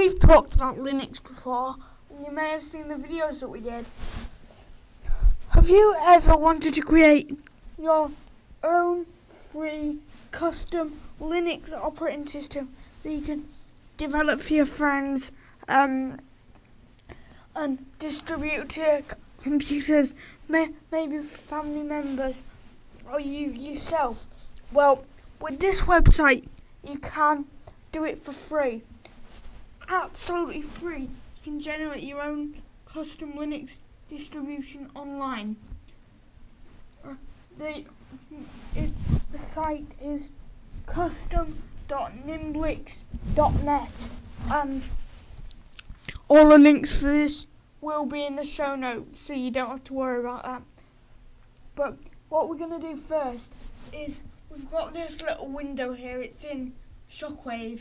we've talked about Linux before, and you may have seen the videos that we did. Have you ever wanted to create your own free custom Linux operating system that you can develop for your friends um, and distribute to computers, may, maybe family members or you yourself? Well, with this website, you can do it for free. Absolutely free. You can generate your own custom Linux distribution online. Uh, the, it, the site is custom.nimblex.net and all the links for this will be in the show notes so you don't have to worry about that. But what we're going to do first is we've got this little window here, it's in Shockwave.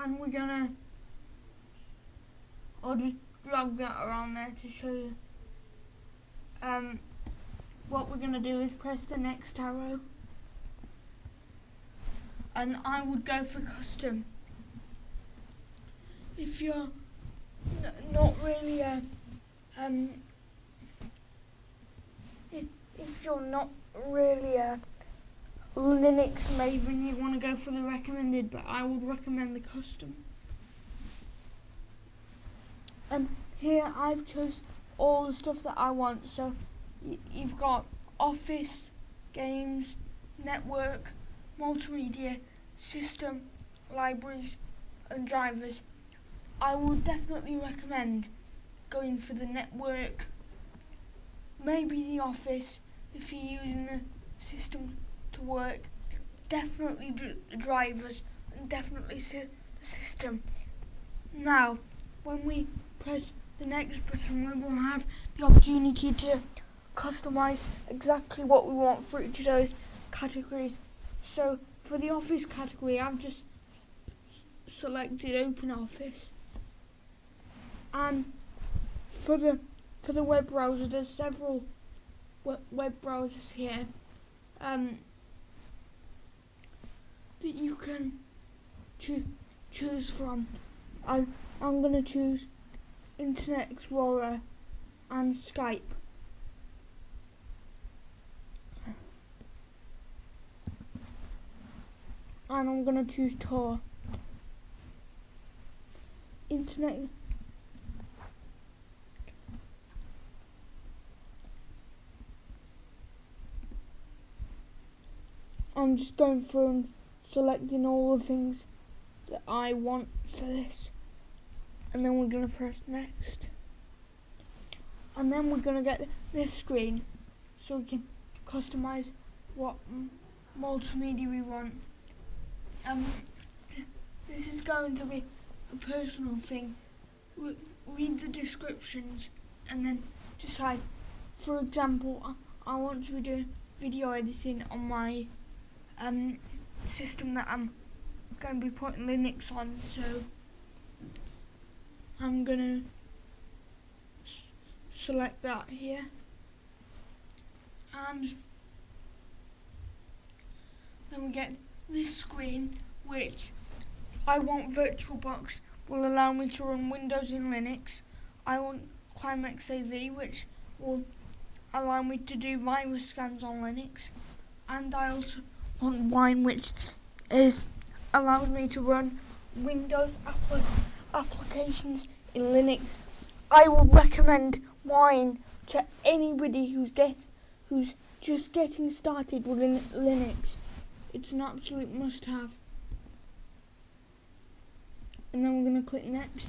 And we're to, I'll just drag that around there to show you. Um, what we're to do is press the next arrow. And I would go for custom. If you're not really a, um, if, if you're not really a Linux maven, you want to go for the recommended, but I would recommend the custom. And here I've chose all the stuff that I want. So you've got Office, games, network, multimedia, system, libraries, and drivers. I would definitely recommend going for the network, maybe the Office if you're using the system to work. Definitely the drivers and definitely sy- the system. Now, when we press the next button, we will have the opportunity to customize exactly what we want for each of those categories. So, for the Office category, I've just selected Open Office. And for the for the web browser, there's several web, web browsers here um, that you can choo- choose from. I I'm gonna choose Internet Explorer and Skype. And I'm gonna choose Tor. Internet I'm just going through and selecting all the things that I want for this. And then we're going to press next. And then we're going to get this screen so we can customize what multimedia we want. Um, this is going to be a personal thing. Re- read the descriptions and then decide. For example, I, want to be doing video editing on my um, system that I'm going to be putting Linux on, so I'm going to select that here. And then we get this screen, which I want VirtualBox will allow me to run Windows in Linux. I want ClamAV, which will allow me to do virus scans on Linux. And I also on Wine, which is allows me to run Windows appli- applications in Linux. I would recommend Wine to anybody who's get who's just getting started with Lin- Linux. It's an absolute must-have. And then we're going to click next,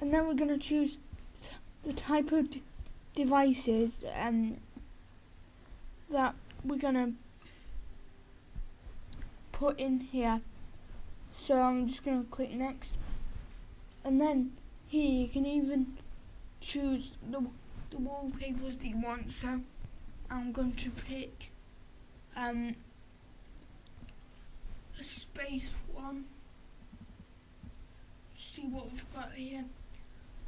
and then we're going to choose t- the type of d- devices um, that we're going to put in here. So I'm just going to click next. And then here you can even choose the, the wallpapers that you want. So I'm going to pick um, a space one. See what we've got here.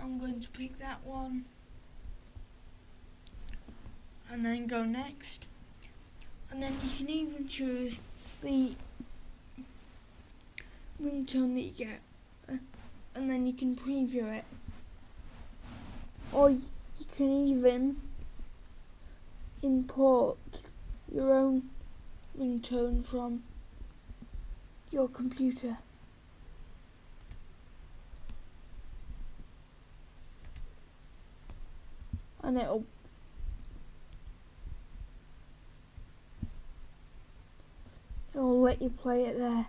I'm going to pick that one. And then go next. And then you can even choose the ringtone that you get, and then you can preview it. Or you can even import your own ringtone from your computer. And it'll it'll let you play it there.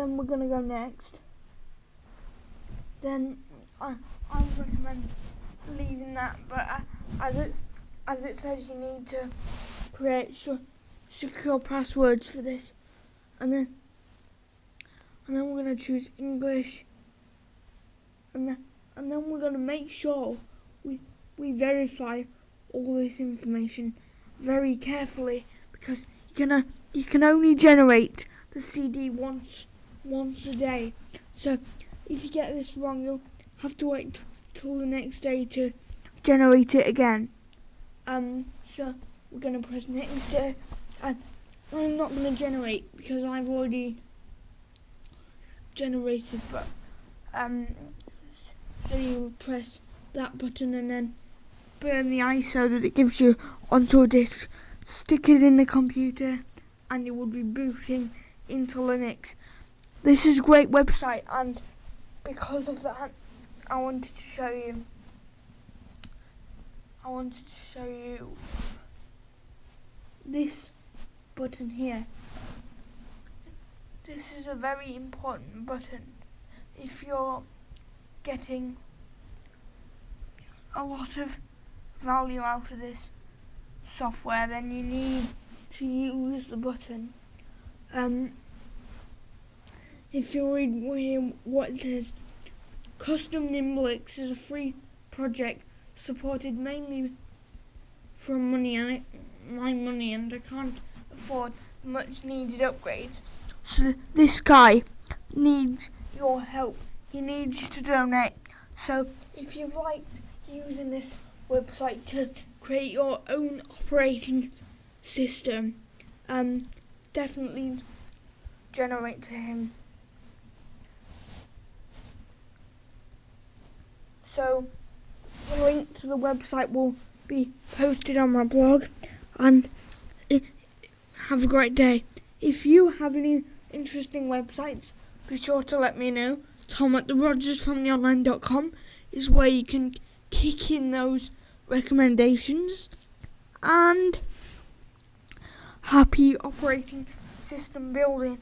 Then we're gonna go next. Then I I would recommend leaving that, but as it as it says, you need to create secure passwords for this, and then and then we're gonna choose English, and then and then we're gonna make sure we we verify all this information very carefully because you can uh, you can only generate the CD once once a day. So if you get this wrong, you'll have to wait till the next day to generate it again. Um, so we're gonna press next day, and I'm not gonna generate because I've already generated. But um, so you press that button and then burn the ISO that it gives you onto a disk, stick it in the computer, and it will be booting into Linux. This is a great website and because of that I wanted to show you I wanted to show you this button here. This is a very important button if you're getting a lot of value out of this software then you need to use the button. Um, if you read what it says, Custom NimbleX is a free project supported mainly from money and my money and I can't afford much needed upgrades. So this guy needs your help. He needs to donate. So if you've liked using this website to create your own operating system, um, definitely generate to him. So the link to the website will be posted on my blog and have a great day. If you have any interesting websites, be sure to let me know. Tom at the RogersFamilyOnline.com is where you can kick in those recommendations and happy operating system building.